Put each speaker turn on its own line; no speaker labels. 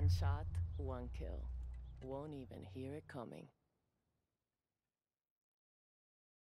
One shot, one kill. Won't even hear it coming.